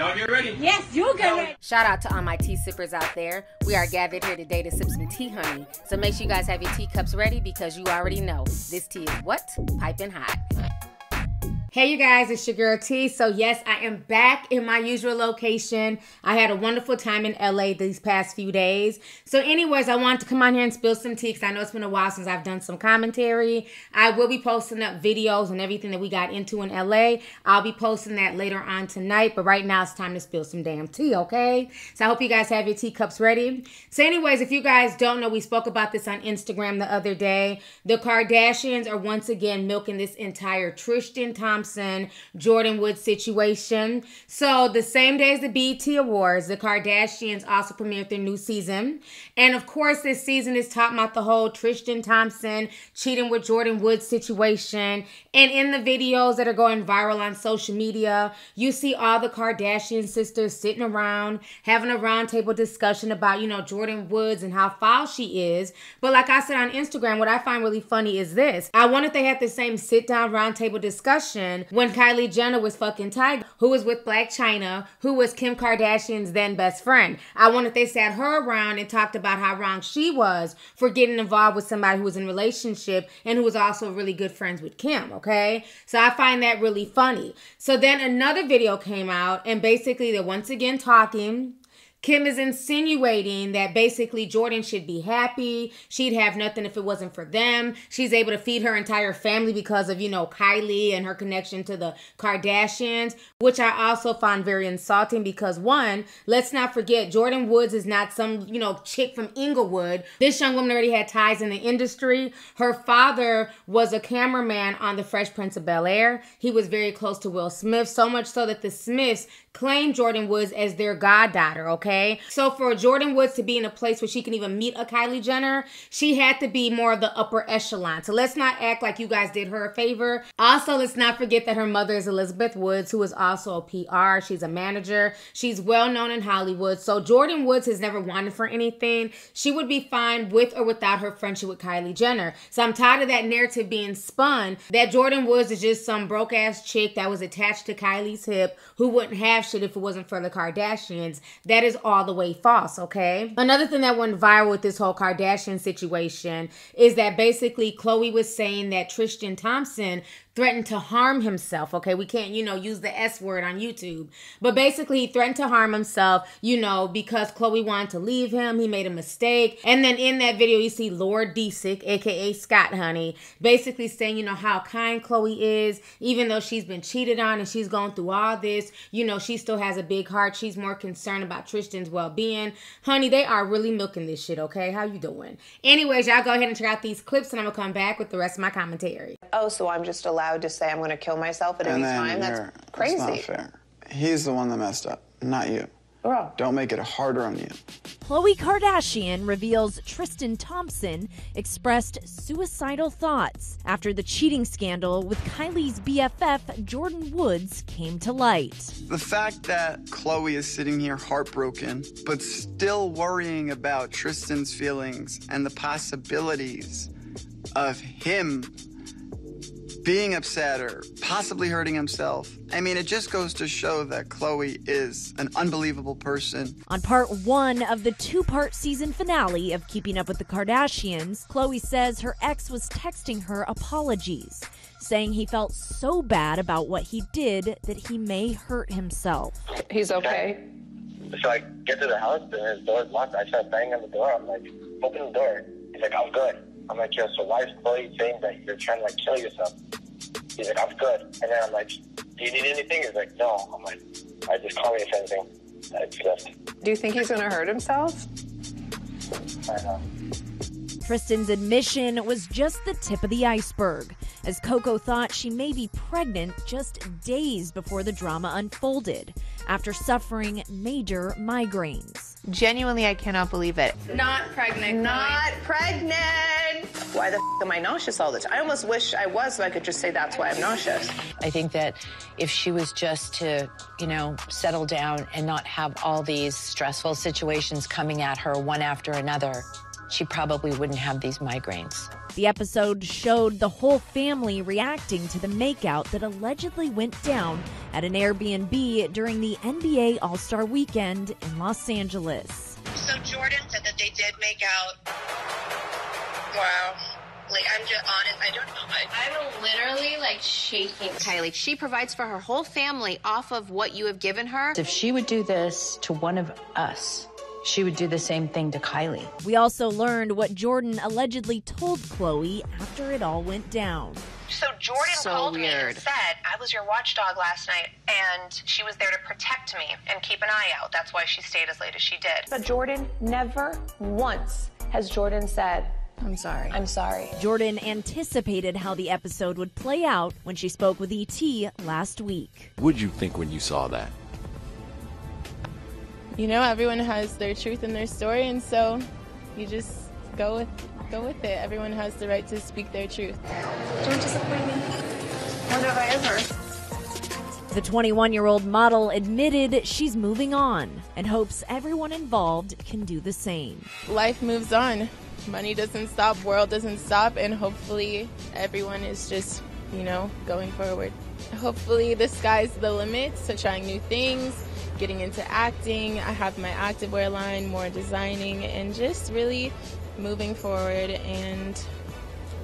Y'all get ready. Yes, you get ready. Shout out to all my tea sippers out there. We are gathered here today to sip some tea, honey. So make sure you guys have your teacups ready because you already know this tea is what? Piping hot. Hey you guys, it's your girl T. So yes, I am back in my usual location. I had a wonderful time in LA these past few days. So anyways, I wanted to come on here and spill some tea because I know it's been a while since I've done some commentary. I will be posting up videos and everything that we got into in LA. I'll be posting that later on tonight, but right now it's time to spill some damn tea, okay? So I hope you guys have your teacups ready. So anyways, if you guys don't know, we spoke about this on Instagram the other day. The Kardashians are once again milking this entire Tristan Thompson Thompson, Jordyn Woods situation. So the same day as the BET Awards, the Kardashians also premiered their new season. And of course, this season is talking about the whole Tristan Thompson cheating with Jordyn Woods situation. And in the videos that are going viral on social media, you see all the Kardashian sisters sitting around having a roundtable discussion about, you know, Jordyn Woods and how foul she is. But like I said on Instagram, what I find really funny is this. I wonder if they had the same sit down roundtable discussion when Kylie Jenner was fucking Tyga, who was with Blac Chyna, who was Kim Kardashian's then best friend. I wonder if they sat her around and talked about how wrong she was for getting involved with somebody who was in relationship and who was also really good friends with Kim, okay? So I find that really funny. So then another video came out and basically they're once again talking Kim is insinuating that basically Jordyn should be happy. She'd have nothing if it wasn't for them. She's able to feed her entire family because of, you know, Kylie and her connection to the Kardashians, which I also find very insulting because one, let's not forget Jordyn Woods is not some, you know, chick from Inglewood. This young woman already had ties in the industry. Her father was a cameraman on The Fresh Prince of Bel Air. He was very close to Will Smith, so much so that the Smiths claimed Jordyn Woods as their goddaughter, okay? So for Jordyn Woods to be in a place where she can even meet a Kylie Jenner, she had to be more of the upper echelon. So let's not act like you guys did her a favor. Also, let's not forget that her mother is Elizabeth Woods, who is also a PR. She's a manager. She's well known in Hollywood. So Jordyn Woods has never wanted for anything. She would be fine with or without her friendship with Kylie Jenner. So I'm tired of that narrative being spun that Jordyn Woods is just some broke ass chick that was attached to Kylie's hip who wouldn't have have shit if it wasn't for the Kardashians. That is all the way false, okay? Another thing that went viral with this whole Kardashian situation is that basically Khloe was saying that Tristan Thompson threatened to harm himself. Okay, we can't, you know, use the S word on YouTube. But basically, he threatened to harm himself, you know, because Khloe wanted to leave him. He made a mistake. And then in that video, you see Lord Disick, aka Scott Honey, basically saying, you know, how kind Khloe is, even though she's been cheated on and she's going through all this, you know, she still has a big heart. She's more concerned about Tristan's well-being. Honey, they are really milking this shit, okay? How you doing? Anyways, y'all go ahead and check out these clips and I'm gonna come back with the rest of my commentary. Oh, so I'm just allowed allowed to say I'm going to kill myself at and any time. That's crazy. That's not fair. He's the one that messed up, not you. Oh. Don't make it harder on you. Khloe Kardashian reveals Tristan Thompson expressed suicidal thoughts after the cheating scandal with Kylie's BFF Jordyn Woods came to light. The fact that Khloe is sitting here heartbroken, but still worrying about Tristan's feelings and the possibilities of him being upset or possibly hurting himself. I mean, it just goes to show that Khloe is an unbelievable person. On part one of the two part season finale of Keeping Up with the Kardashians, Khloe says her ex was texting her apologies, saying he felt so bad about what he did that he may hurt himself. He's okay. So I get to the house and his door's locked. I start banging on the door. I'm like, open the door. He's like, I'm good. I'm like, yo, so why is Khloe saying that you're trying to like kill yourself? He's like, I'm good. And then I'm like, do you need anything? He's like, no. I'm like, I just call me if anything. I just. Do you think he's going to hurt himself? I know. Tristan's admission was just the tip of the iceberg, as Coco thought she may be pregnant just days before the drama unfolded after suffering major migraines. Genuinely, I cannot believe it. Not pregnant. Not pregnant. Why the f- am I nauseous all the time? I almost wish I was so I could just say that's why I'm nauseous. I think that if she was just to, you know, settle down and not have all these stressful situations coming at her one after another, she probably wouldn't have these migraines. The episode showed the whole family reacting to the makeout that allegedly went down at an Airbnb during the NBA All Star weekend in Los Angeles. So Jordyn said that they did make out. Wow. Like, I'm just honest, I don't know. I, I'm literally like shaking. Kylie, she provides for her whole family off of what you have given her. If she would do this to one of us, she would do the same thing to Kylie. We also learned what Jordyn allegedly told Khloe after it all went down. So Jordyn So called me weird. and said, I was your watchdog last night, and she was there to protect me and keep an eye out. That's why she stayed as late as she did. But Jordyn never once has Jordyn said, I'm sorry. I'm sorry. Jordyn anticipated how the episode would play out when she spoke with ET last week. What did you think when you saw that? you know everyone has their truth and their story and so you just go with go with it everyone has the right to speak their truth Don't disappoint me. When have I ever? The 21 year old model admitted she's moving on and hopes everyone involved can do the same. life moves on. Money doesn't stop world doesn't stop and hopefully everyone is just you know going forward. Hopefully the sky's the limit to trying new things getting into acting. I have my activewear line more designing and just really moving forward and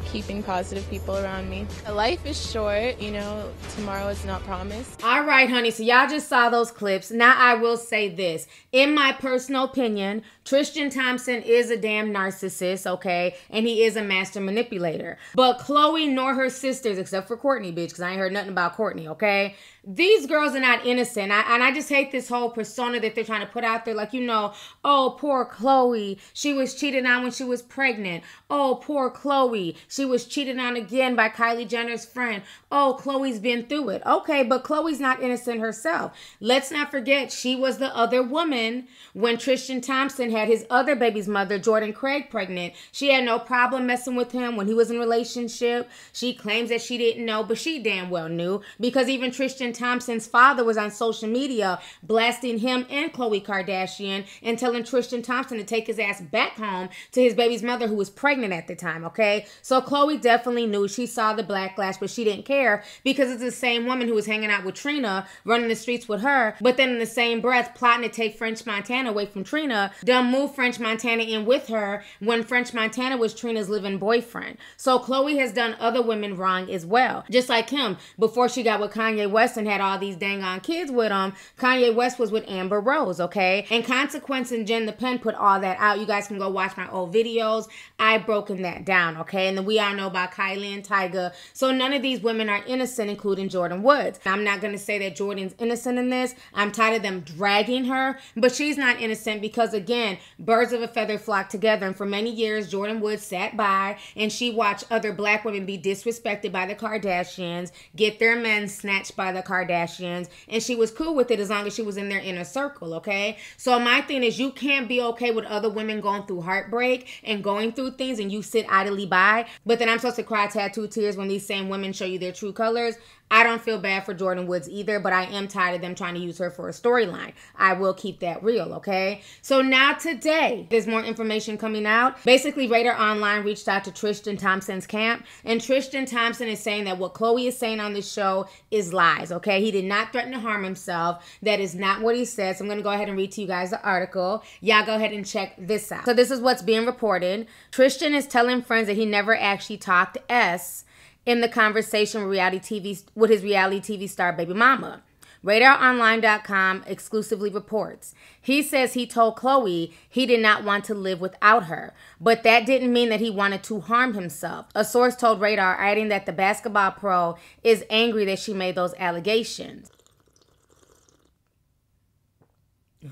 keeping positive people around me life is short you know tomorrow is not promised All right, honey. So y'all just saw those clips. Now I will say this. In my personal opinion, Tristan Thompson is a damn narcissist, okay? And he is a master manipulator. But Khloe nor her sisters, except for Kourtney, bitch, because I ain't heard nothing about Kourtney, okay? These girls are not innocent. I, and I just hate this whole persona that they're trying to put out there. Like, you know, oh, poor Khloe. She was cheated on when she was pregnant. Oh, poor Khloe. She was cheated on again by Kylie Jenner's friend. Oh, Khloe's been through it. Okay, but Khloe's not innocent herself. Let's not forget she was the other woman when Tristan Thompson had his other baby's mother, Jordan Craig, pregnant. She had no problem messing with him when he was in relationship. She claims that she didn't know, but she damn well knew because even Tristan Thompson's father was on social media blasting him and Khloe Kardashian and telling Tristan Thompson to take his ass back home to his baby's mother who was pregnant at the time, okay? So Khloe definitely knew. She saw the backlash, but she didn't care because it's the same woman who was hanging out with Trina, running the streets with her, but then in the same breath plotting to take French Montana away from Trina, done move French Montana in with her when French Montana was Trina's living boyfriend. So Khloe has done other women wrong as well. Just like him, before she got with Kanye West and had all these dang on kids with him, Kanye West was with Amber Rose, okay? And Consequence and Jen the Pen put all that out. You guys can go watch my old videos. I broken that down, okay? And then we all know about Kylie and Tyga. So none of these women are innocent, including Jordyn Woods. I'm not gonna say that Jordyn's innocent in this. I'm tired of them dragging her, but she's not innocent because again, birds of a feather flock together. And for many years, Jordyn Woods sat by and she watched other black women be disrespected by the Kardashians, get their men snatched by the Kardashians, and she was cool with it as long as she was in their inner circle, okay? So my thing is you can't be okay with other women going through heartbreak and going through things and you sit idly by, but then I'm supposed to cry tattoo tears when these same women show you their true colors. I don't feel bad for Jordyn Woods either, but I am tired of them trying to use her for a storyline. I will keep that real, okay? So now today, there's more information coming out. Basically, Radar Online reached out to Tristan Thompson's camp, and Tristan Thompson is saying that what Khloe is saying on this show is lies, okay? He did not threaten to harm himself. That is not what he said. So I'm gonna go ahead and read to you guys the article. Y'all go ahead and check this out. So this is what's being reported. Tristan is telling friends that he never actually talked to S in the conversation with reality TV with his reality TV star baby mama. RadarOnline.com exclusively reports. He says he told Khloe he did not want to live without her, but that didn't mean that he wanted to harm himself. A source told Radar, adding that the basketball pro is angry that she made those allegations.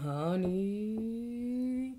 Honey.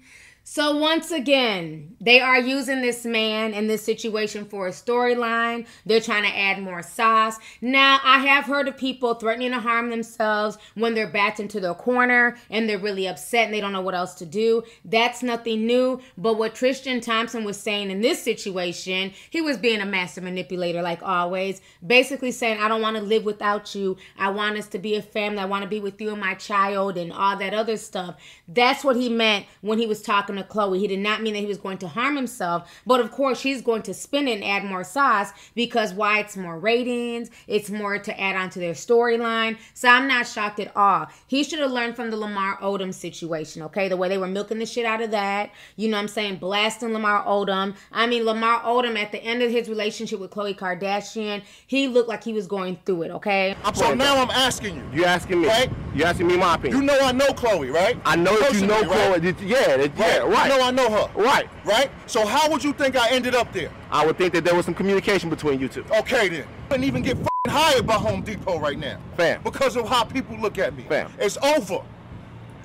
So once again, they are using this man in this situation for a storyline. They're trying to add more sauce. Now, I have heard of people threatening to harm themselves when they're backed into their corner and they're really upset and they don't know what else to do. That's nothing new. But what Tristan Thompson was saying in this situation, he was being a master manipulator like always. Basically saying, I don't want to live without you. I want us to be a family. I want to be with you and my child and all that other stuff. That's what he meant when he was talking to Khloe. He did not mean that he was going to harm himself. But of course, she's going to spin it and add more sauce because why? It's more ratings, it's more to add on to their storyline. So I'm not shocked at all. He should have learned from the Lamar Odom situation, okay? The way they were milking the shit out of that. You know what I'm saying? Blasting Lamar Odom. I mean, Lamar Odom at the end of his relationship with Khloe Kardashian, he looked like he was going through it, okay? So now I'm asking you. You asking me? Right? You asking me my opinion? You know I know Khloe, right? I know that you know Personally, right? Khloe. Yeah, yeah, right. You know I know her. Right. Right? So how would you think I ended up there? I would think that there was some communication between you two. Okay then. I Couldn't even get hired by Home Depot right now. Fam. Because of how people look at me. Fam. It's over.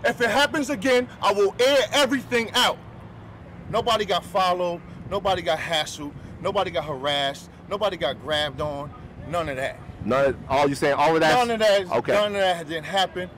If it happens again, I will air everything out. Nobody got followed. Nobody got hassled. Nobody got harassed. Nobody got grabbed on. None of that. None. Of, all you saying? All of that? None of that. Okay. None of that didn't happen.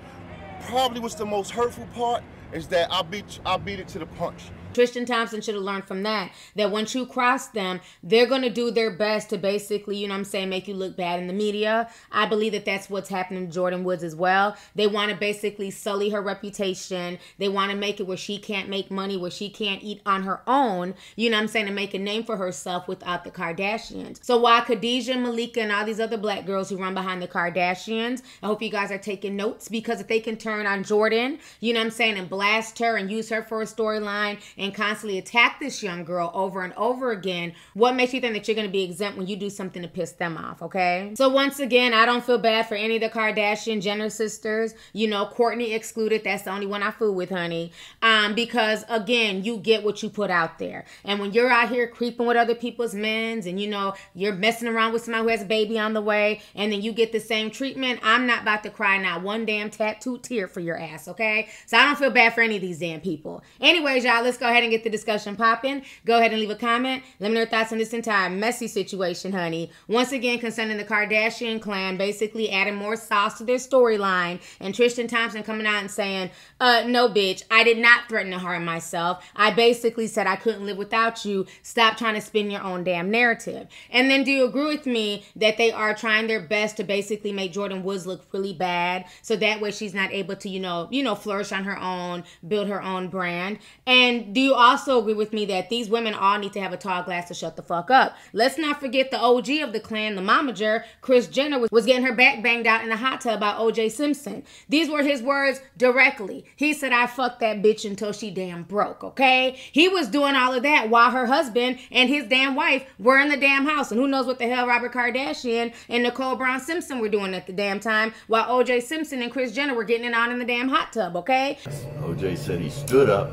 Probably what's the most hurtful part is that I beat I beat it to the punch. Tristan Thompson should have learned from that. That once you cross them, they're going to do their best to basically, you know what I'm saying, make you look bad in the media. I believe that that's what's happening to Jordyn Woods as well. They want to basically sully her reputation. They want to make it where she can't make money, where she can't eat on her own, you know what I'm saying, to make a name for herself without the Kardashians. So while Khadijah, Malika, and all these other black girls who run behind the Kardashians, I hope you guys are taking notes because if they can turn on Jordyn, you know what I'm saying, and blast her and use her for a storyline and constantly attack this young girl over and over again, what makes you think that you're going to be exempt when you do something to piss them off, okay? So once again, I don't feel bad for any of the Kardashian Jenner sisters. You know, Kourtney excluded. That's the only one I fool with, honey. Um, because again, you get what you put out there. And when you're out here creeping with other people's men's and you know, you're messing around with somebody who has a baby on the way and then you get the same treatment, I'm not about to cry not one damn tattooed tear for your ass, okay? So I don't feel bad for any of these damn people. Anyways, y'all, let's go ahead and get the discussion popping. Go ahead and leave a comment. Let me know your thoughts on this entire messy situation, honey. Once again, concerning the Kardashian clan, basically adding more sauce to their storyline, and Tristan Thompson coming out and saying, uh, no, bitch, I did not threaten to harm myself. I basically said I couldn't live without you. Stop trying to spin your own damn narrative. And then do you agree with me that they are trying their best to basically make Jordyn Woods look really bad so that way she's not able to, you know, you know, flourish on her own, build her own brand? And do you also agree with me that these women all need to have a tall glass to shut the fuck up? Let's not forget the OG of the clan, the momager, Kris Jenner, was, was getting her back banged out in the hot tub by OJ Simpson. These were his words directly. He said, I fucked that bitch until she damn broke, okay? He was doing all of that while her husband and his damn wife were in the damn house. And who knows what the hell Robert Kardashian and Nicole Brown Simpson were doing at the damn time while OJ Simpson and Kris Jenner were getting it on in the damn hot tub, okay? OJ said he stood up,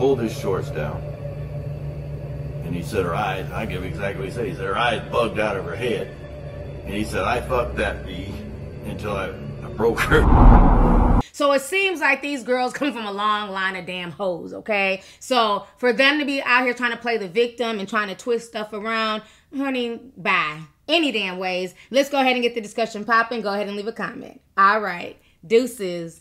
pulled his shorts down, and he said her eyes, I give exactly what he said, he said her eyes bugged out of her head. And he said, I fucked that bee until I, I broke her. So it seems like these girls come from a long line of damn hoes, okay? So for them to be out here trying to play the victim and trying to twist stuff around, honey, bye. Any damn ways. Let's go ahead and get the discussion popping. Go ahead and leave a comment. All right. Deuces.